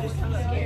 grandma was hella scared.